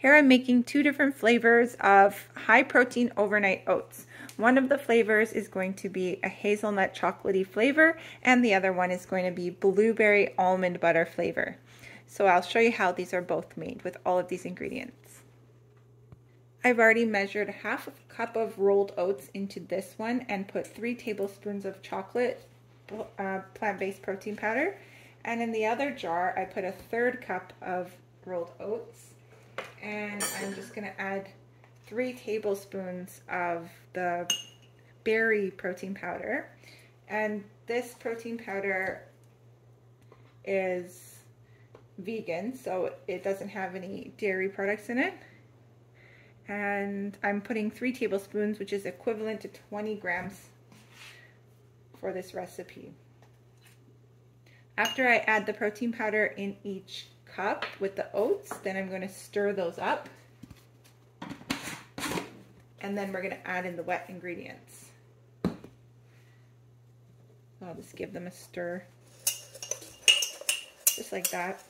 Here I'm making two different flavors of high protein overnight oats. One of the flavors is going to be a hazelnut chocolatey flavor and the other one is going to be blueberry almond butter flavor. So I'll show you how these are both made with all of these ingredients. I've already measured half a cup of rolled oats into this one and put three tablespoons of chocolate uh, plant-based protein powder. And in the other jar, I put a third cup of rolled oats and I'm just going to add three tablespoons of the berry protein powder. And this protein powder is vegan, so it doesn't have any dairy products in it. And I'm putting three tablespoons, which is equivalent to 20 grams for this recipe. After I add the protein powder in each cup with the oats. Then I'm going to stir those up. And then we're going to add in the wet ingredients. I'll just give them a stir. Just like that.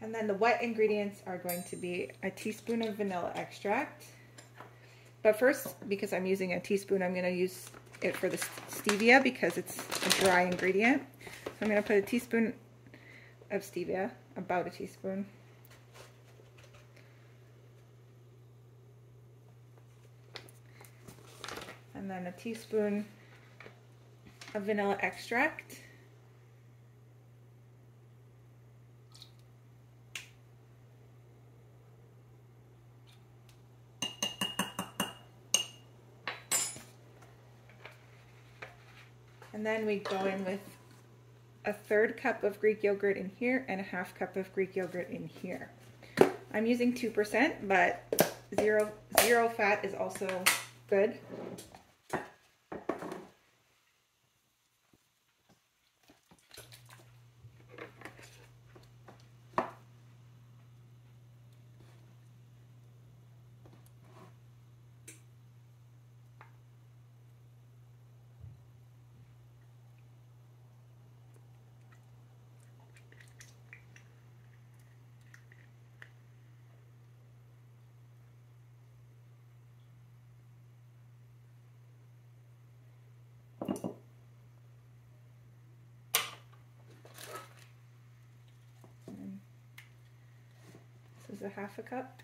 And then the wet ingredients are going to be a teaspoon of vanilla extract, but first, because I'm using a teaspoon, I'm going to use it for the stevia because it's a dry ingredient. So I'm going to put a teaspoon of stevia, about a teaspoon. And then a teaspoon of vanilla extract. And then we go in with a third cup of Greek yogurt in here and a half cup of Greek yogurt in here. I'm using 2%, but zero, zero fat is also good. Is a half a cup.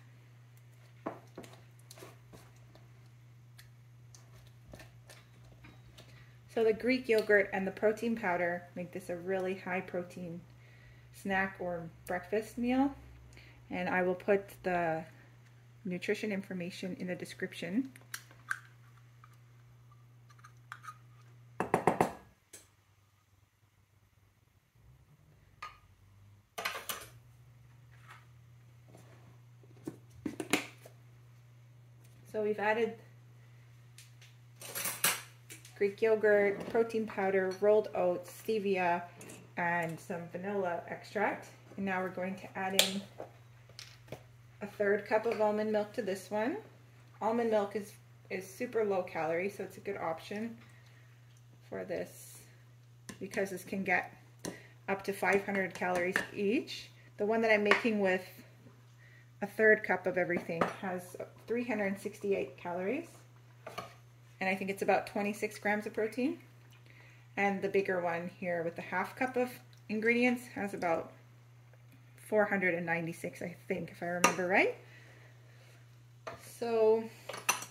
So the Greek yogurt and the protein powder make this a really high protein snack or breakfast meal. And I will put the nutrition information in the description. So we've added Greek yogurt, protein powder, rolled oats, stevia, and some vanilla extract. And now we're going to add in a third cup of almond milk to this one. Almond milk is, is super low calorie, so it's a good option for this because this can get up to 500 calories each. The one that I'm making with a third cup of everything has 368 calories. And I think it's about 26 grams of protein. And the bigger one here with the half cup of ingredients has about 496 I think if I remember right. So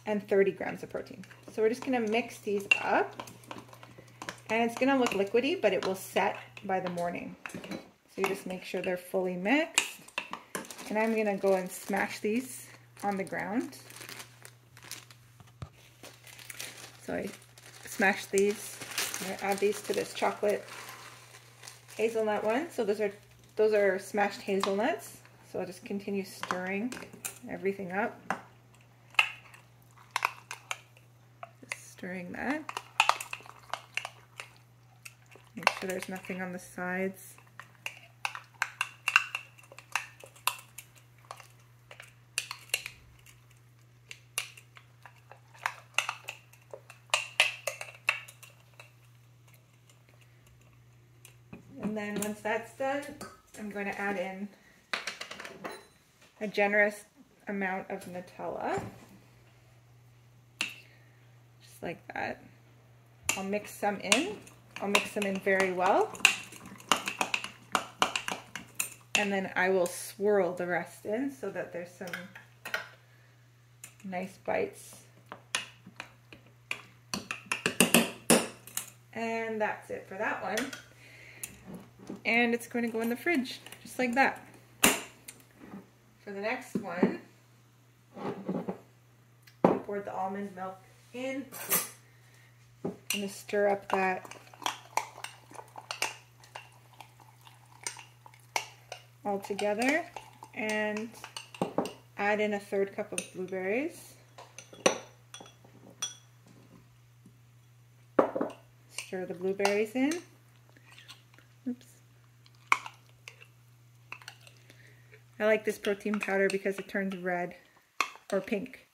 and 30 grams of protein. So we're just gonna mix these up. And it's gonna look liquidy but it will set by the morning. So you just make sure they're fully mixed. And I'm to go and smash these on the ground. So I smash these. I add these to this chocolate hazelnut one. So those are those are smashed hazelnuts. So I'll just continue stirring everything up. Just stirring that. Make sure there's nothing on the sides. And then once that's done, I'm going to add in a generous amount of Nutella. Just like that. I'll mix some in. I'll mix them in very well. And then I will swirl the rest in so that there's some nice bites. And that's it for that one. And it's going to go in the fridge, just like that. For the next one, I poured the almond milk in. I'm going to stir up that all together and add in a third cup of blueberries. Stir the blueberries in. I like this protein powder because it turns red or pink